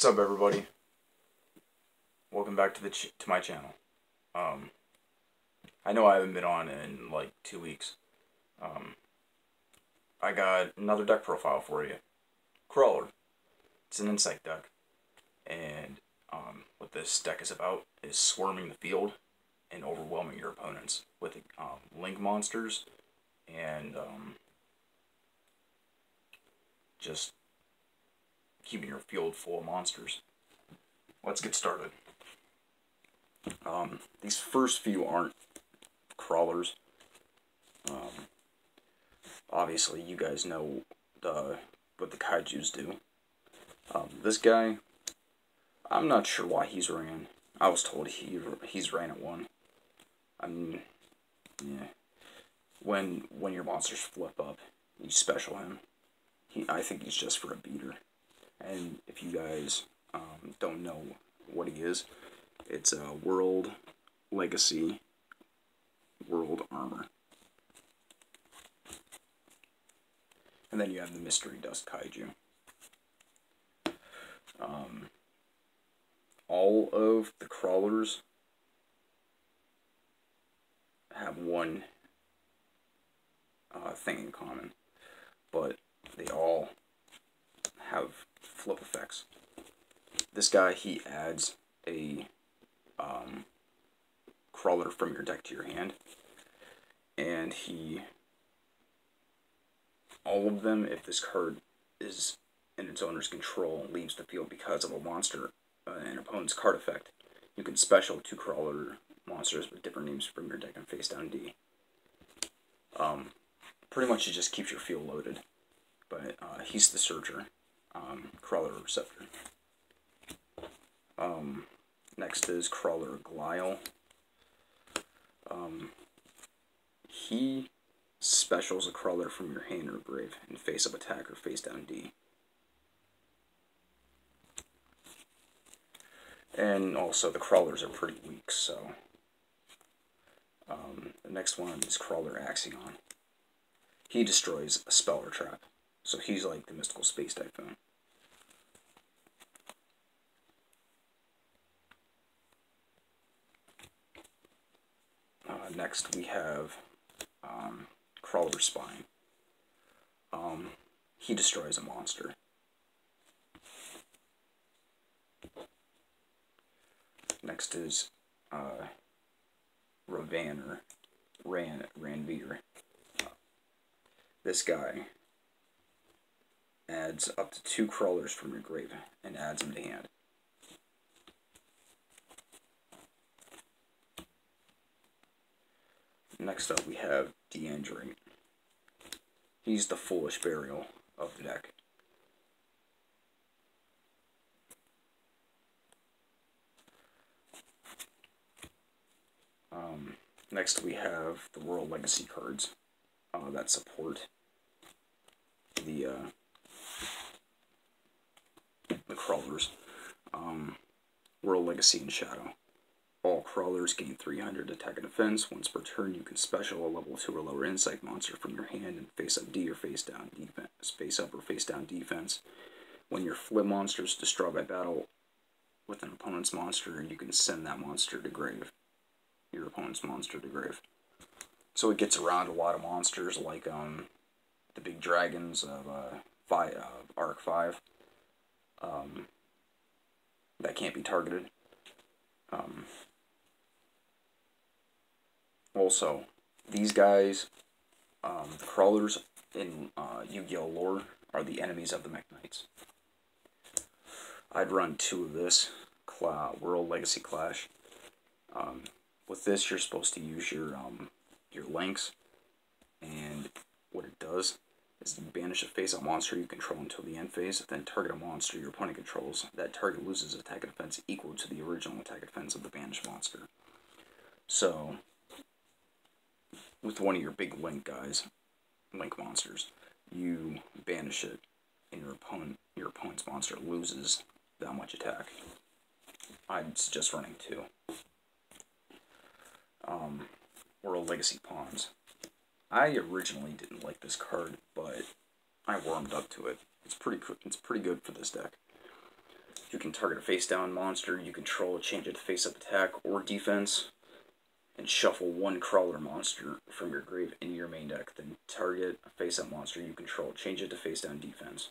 What's up, everybody? Welcome back to the to my channel. Um, I know I haven't been on in like two weeks. Um, I got another deck profile for you. Krawler. It's an insect deck, and um, what this deck is about is swarming the field and overwhelming your opponents with um, link monsters and um, just keeping your field full of monsters. Let's get started. Um, these first few aren't Krawlers. Um, obviously, you guys know the what the kaiju's do. Um, this guy, I'm not sure why he's ran. I was told he he's ran at one. I'm, yeah. When when your monsters flip up, you special him. He, I think he's just for a beater. And if you guys um, don't know what he is, it's a World Legacy World Armor. And then you have the Mystery Dust Kaiju. Um, all of the Krawlers have one uh, thing in common, but they all have flip effects. This guy, he adds a um, Krawler from your deck to your hand, and he, all of them, if this card is in its owner's control, leaves the field because of a monster, uh, an opponent's card effect, you can special two Krawler monsters with different names from your deck and face down D. Um, pretty much it just keeps your field loaded, but uh, he's the searcher Krawler Receptor. Um, next is Krawler Glial. Um, he specials a Krawler from your hand or grave in face up attack or face down D. And also the Krawlers are pretty weak, so um, the next one is Krawler Axon. He destroys a spell or trap. So he's like the mystical space typhoon. Uh, next we have um, Krawler Spine. Um, he destroys a monster. Next is uh, Ravaner, Ran, Ranvier. This guy adds up to two Krawlers from your grave and adds them to hand. Next up we have Dendrite. He's the foolish burial of the deck. Um, next we have the World Legacy cards uh, that support the uh, the Krawlers. Um, World Legacy and Shadow. Krawlers gain 300 attack and defense. Once per turn, you can special a level 2 or lower insect monster from your hand and face up D or face down defense. Face up or face down defense. When your flip monster is destroyed by battle with an opponent's monster, you can send that monster to grave. Your opponent's monster to grave. So it gets around a lot of monsters like um, the big dragons of uh, five, uh, Arc-V um, that can't be targeted. Um, also, these guys, um, the Krawlers in uh, Yu-Gi-Oh! lore, are the enemies of the Mekk-Knights. I'd run two of this, Cla World Legacy Clash. Um, with this, you're supposed to use your um, your links, and what it does is you banish a face-up monster you control until the end phase, then target a monster your opponent controls. That target loses attack and defense equal to the original attack and defense of the banished monster. So, with one of your big link guys, link monsters, you banish it, and your opponent, your opponent's monster loses that much attack. I'd suggest running two. Um, World Legacy Pawns. I originally didn't like this card, but I warmed up to it. It's pretty it's pretty good for this deck. You can target a face down monster, you control, change it to face up attack or defense, and shuffle one Krawler monster from your grave into your main deck. Then target a face up monster you control, change it to face down defense.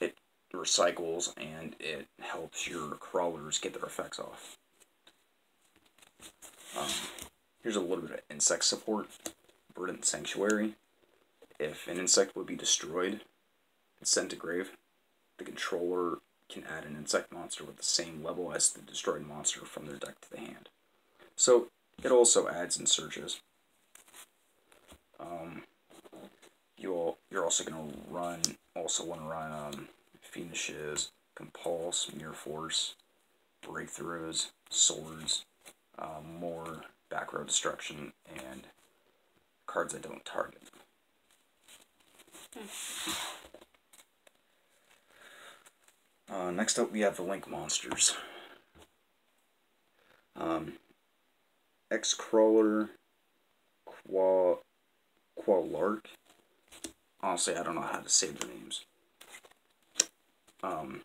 It recycles and it helps your Krawlers get their effects off. Um, here's a little bit of insect support. Verdant Sanctuary. If an insect would be destroyed and sent to grave, the controller can add an insect monster with the same level as the destroyed monster from their deck to the hand. So it also adds in searches. Um, you'll you're also gonna run also want to run um, Finishes, Compulse, Mirror Force, Breakthroughs, Swords, um, more back row destruction, and cards I don't target. Uh, next up, we have the Link monsters. Um, X Krawler, Qua, Qualiark. Honestly, I don't know how to say their names. Um,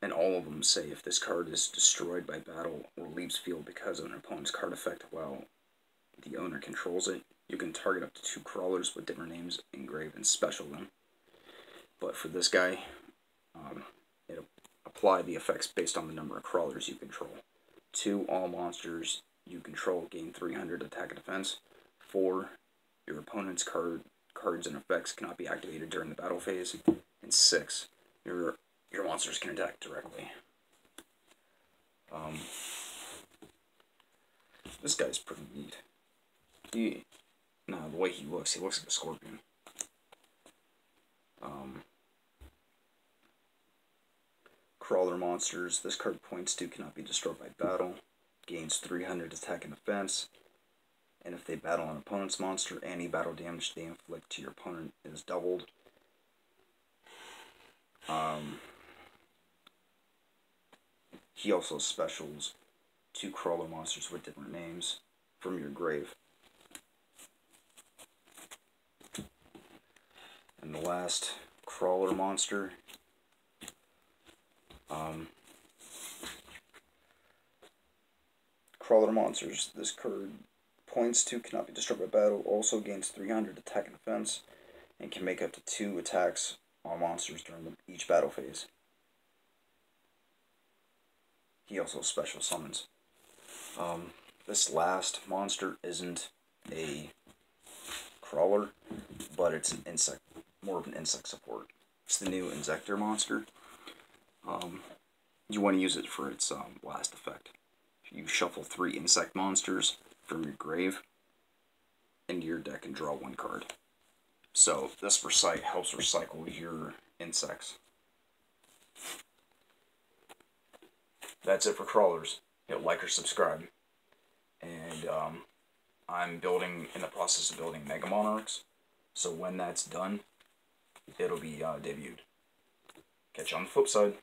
and all of them say if this card is destroyed by battle or leaves field because of an opponent's card effect while the owner controls it, you can target up to two Krawlers with different names engraved and special them. But for this guy, um, it apply the effects based on the number of Krawlers you control. Two, all monsters you control gain 300 attack and defense. Four, your opponent's card cards and effects cannot be activated during the battle phase. And six, your your monsters can attack directly. Um, this guy's pretty neat. He, no, the way he looks, he looks like a scorpion. Um, Krawler monsters. This card points to cannot be destroyed by battle. Gains 300 attack and defense. And if they battle an opponent's monster, any battle damage they inflict to your opponent is doubled. Um, he also specials two Krawler monsters with different names from your grave. And the last Krawler monster. Um, Krawler monsters. This card points to cannot be destroyed by battle. Also gains 300 attack and defense, and can make up to two attacks on monsters during the, each battle phase. He also special summons. Um, this last monster isn't a Krawler, but it's an insect, more of an insect support. It's the new Insector monster. Um, you want to use it for its um, last effect. You shuffle three insect monsters from your grave into your deck and draw one card. So this recite helps recycle your insects. that's it for Krawlers. Hit like or subscribe. And um, I'm building, in the process of building Mega Monarchs. So when that's done, it'll be uh, debuted. Catch you on the flip side.